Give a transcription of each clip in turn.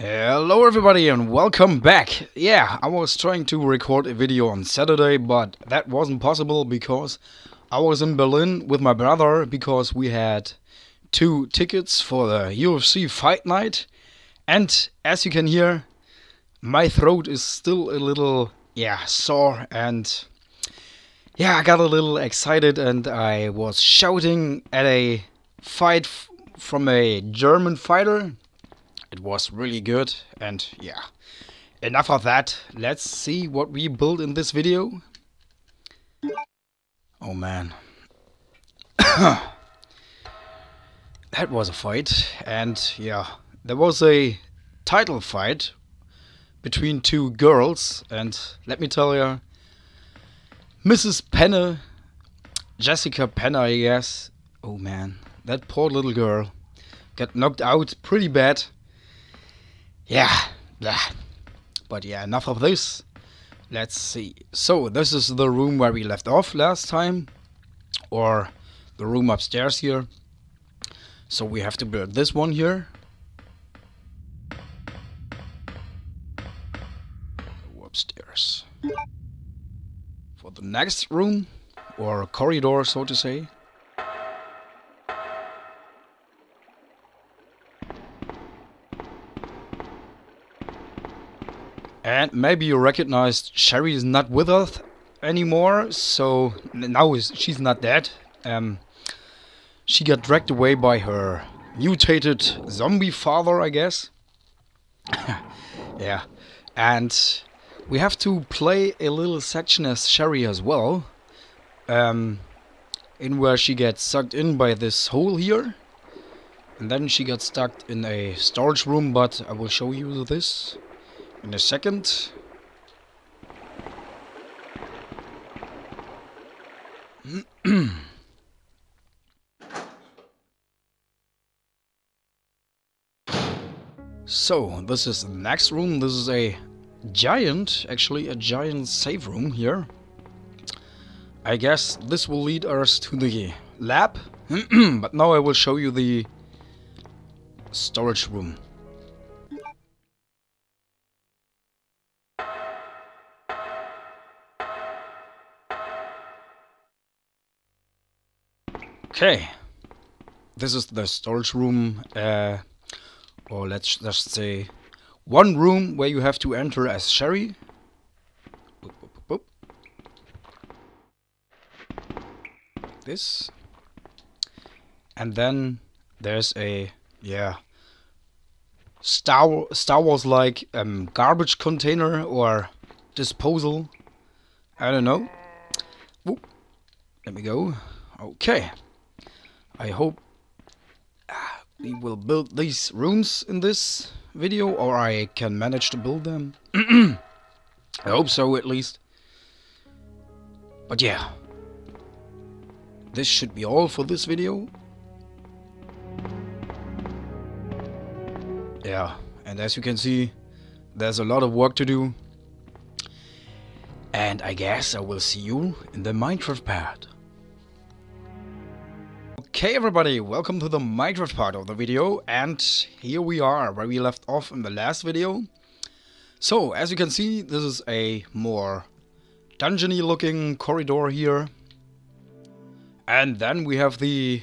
Hello everybody and welcome back. Yeah, I was trying to record a video on Saturday, but that wasn't possible because I was in Berlin with my brother because we had two tickets for the UFC fight night. And as you can hear, my throat is still a little, yeah, sore and yeah, I got a little excited and I was shouting at a fight from a German fighter it was really good and yeah. Enough of that. Let's see what we built in this video. Oh man. that was a fight and yeah. There was a title fight between two girls and let me tell you Mrs. Penne Jessica Penne I guess oh man that poor little girl got knocked out pretty bad yeah, blah. But yeah, enough of this. Let's see. So, this is the room where we left off last time. Or the room upstairs here. So we have to build this one here. Upstairs. For the next room, or corridor so to say, And maybe you recognized Sherry is not with us anymore, so now she's not dead. Um, she got dragged away by her mutated zombie father, I guess. yeah, and we have to play a little section as Sherry as well. Um, in where she gets sucked in by this hole here. And then she got stuck in a storage room, but I will show you this in a second. so, this is the next room. This is a giant, actually a giant save room here. I guess this will lead us to the lab, but now I will show you the storage room. Okay. This is the storage room, uh, or let's just say one room where you have to enter as Sherry. Boop, boop, boop, this. And then there's a, yeah, Star, Star Wars like um, garbage container or disposal. I don't know. Let me go. Okay. I hope ah, we will build these rooms in this video, or I can manage to build them. I hope so, at least. But yeah. This should be all for this video. Yeah, and as you can see, there's a lot of work to do. And I guess I will see you in the Minecraft part. Okay everybody, welcome to the Minecraft part of the video and here we are where we left off in the last video. So as you can see this is a more dungeony looking corridor here. And then we have the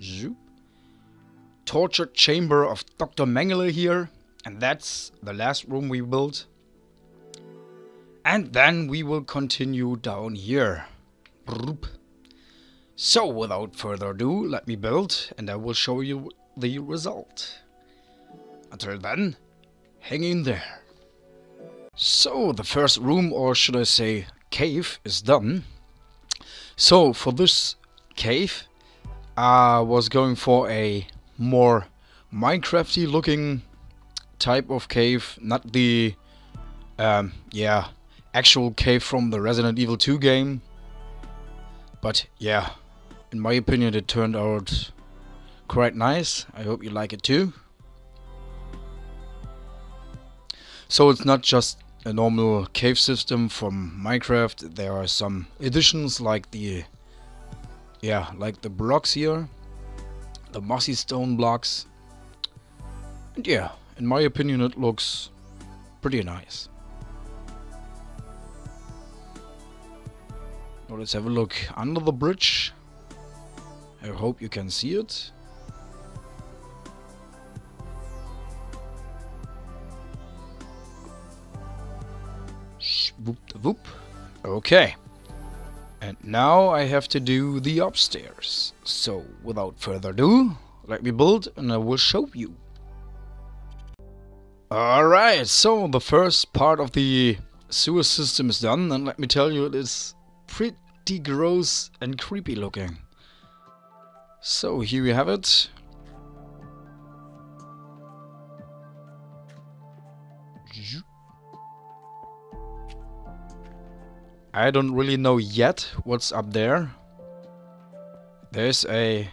zoop, torture chamber of Dr. Mengele here and that's the last room we built. And then we will continue down here. Broop. So without further ado, let me build and I will show you the result. Until then, hang in there. So the first room, or should I say cave, is done. So for this cave, I was going for a more Minecrafty looking type of cave, not the, um, yeah, actual cave from the Resident Evil 2 game. But yeah, in my opinion it turned out quite nice. I hope you like it too. So it's not just a normal cave system from Minecraft. There are some additions like the yeah, like the blocks here, the mossy stone blocks. And yeah, in my opinion it looks pretty nice. Let's have a look under the bridge. I hope you can see it. Whoop whoop. Okay. And now I have to do the upstairs. So without further ado, let me build and I will show you. Alright, so the first part of the sewer system is done and let me tell you it is pretty gross and creepy looking. So here we have it. I don't really know yet what's up there. There's a...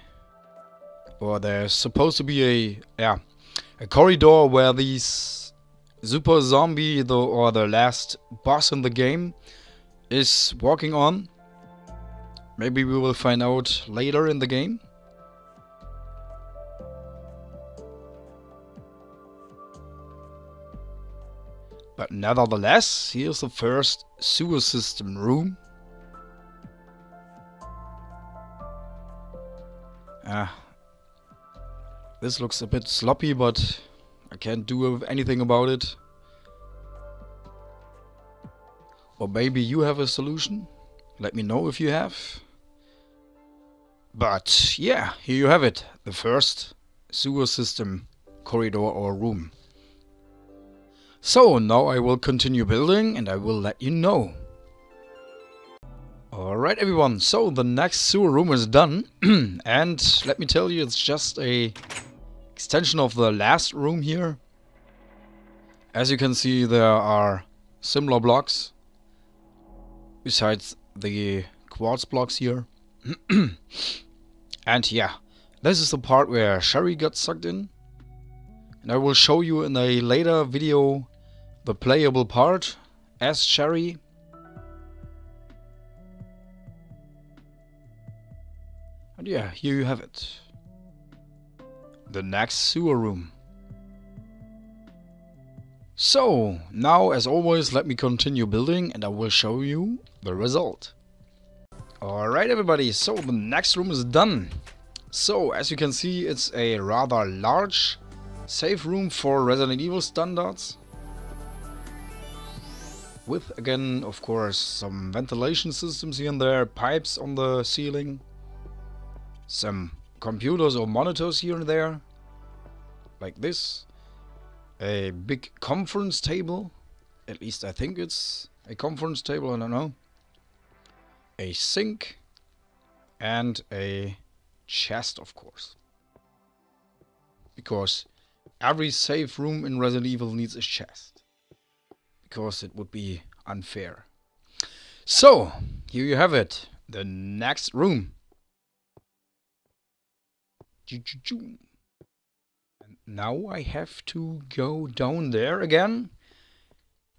Or there's supposed to be a... Yeah. A corridor where these super zombie the, or the last boss in the game is walking on. Maybe we will find out later in the game. But nevertheless, here's the first sewer system room. Ah. This looks a bit sloppy, but I can't do anything about it. Or maybe you have a solution? Let me know if you have. But yeah, here you have it. The first sewer system corridor or room. So now I will continue building and I will let you know. Alright everyone, so the next sewer room is done and let me tell you it's just a extension of the last room here. As you can see there are similar blocks besides the quartz blocks here. and yeah, this is the part where Sherry got sucked in. And I will show you in a later video the playable part as Sherry. And yeah, here you have it. The next sewer room. So, now as always let me continue building and I will show you the result. Alright everybody, so the next room is done. So, as you can see it's a rather large safe room for Resident Evil standards with again of course some ventilation systems here and there, pipes on the ceiling, some computers or monitors here and there, like this, a big conference table, at least I think it's a conference table, I don't know, a sink, and a chest of course. Because every safe room in Resident Evil needs a chest because it would be unfair. So, here you have it. The next room. And now I have to go down there again.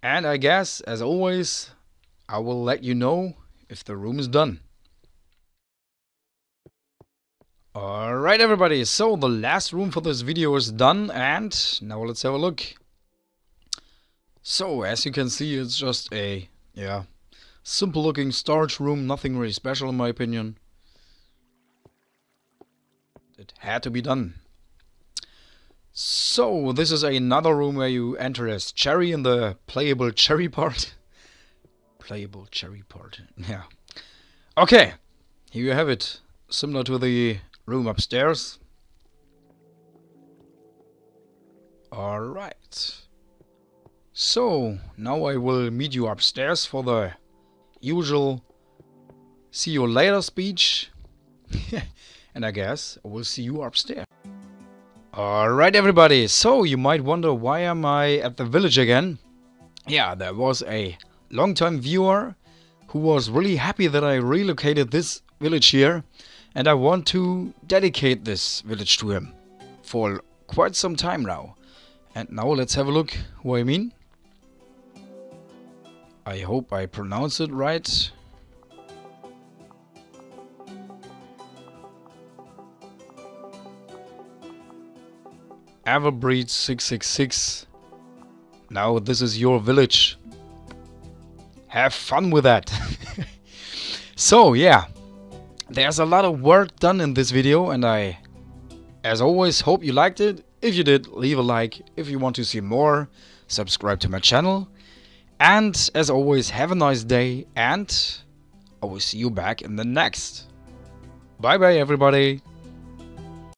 And I guess, as always, I will let you know if the room is done. Alright everybody, so the last room for this video is done and now let's have a look. So, as you can see, it's just a, yeah, simple looking storage room, nothing really special in my opinion. It had to be done. So, this is another room where you enter as Cherry in the playable Cherry part. playable Cherry part, yeah. Okay, here you have it. Similar to the room upstairs. Alright. So, now I will meet you upstairs for the usual see you later speech. and I guess I will see you upstairs. Alright everybody, so you might wonder why am I at the village again? Yeah, there was a long-time viewer who was really happy that I relocated this village here and I want to dedicate this village to him for quite some time now. And now let's have a look who I mean. I hope I pronounce it right. Everbreed 666. Now this is your village. Have fun with that. so yeah, there's a lot of work done in this video and I, as always, hope you liked it. If you did, leave a like. If you want to see more, subscribe to my channel. And as always, have a nice day and I will see you back in the next. Bye bye everybody.